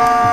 Bye.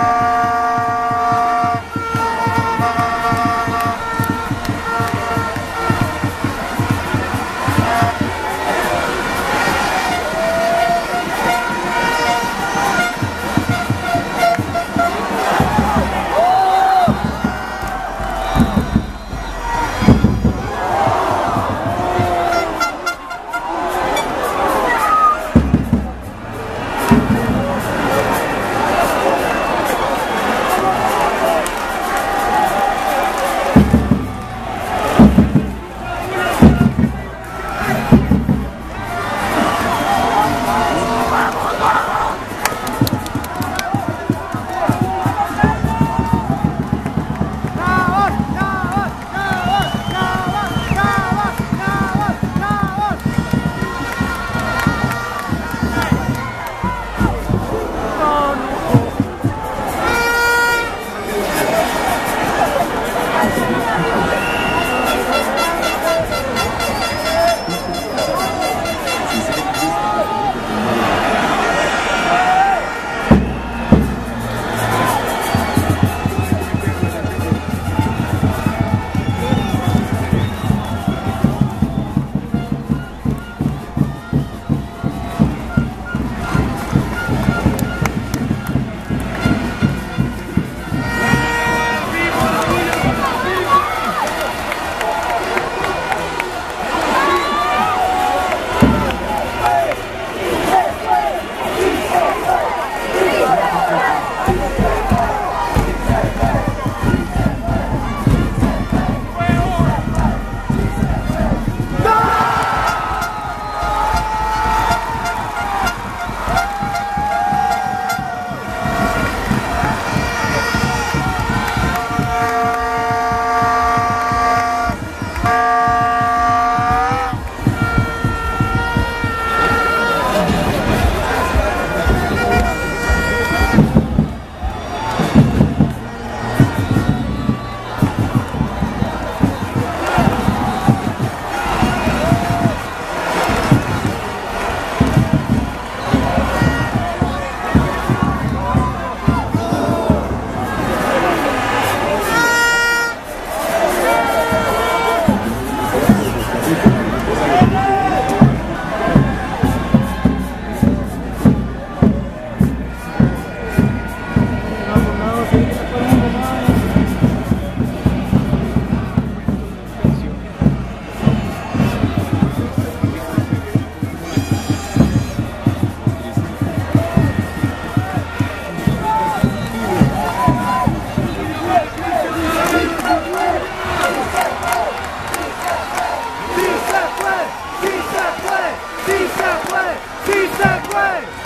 away!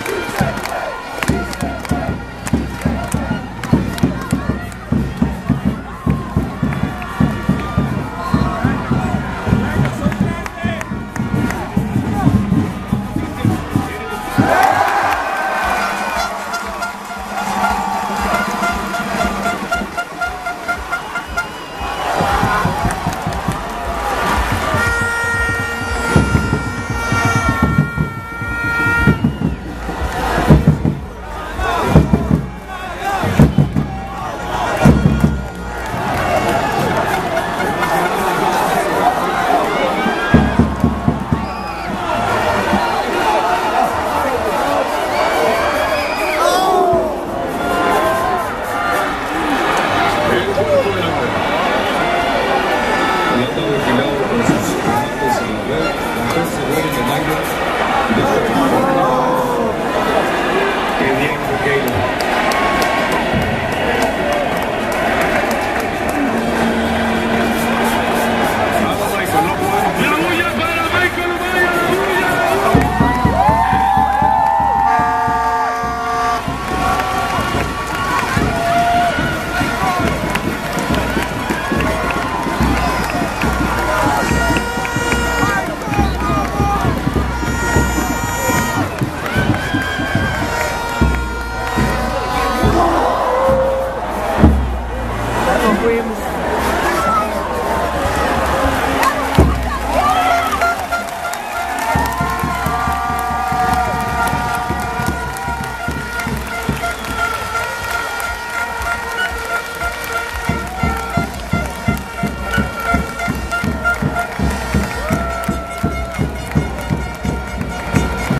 dreams.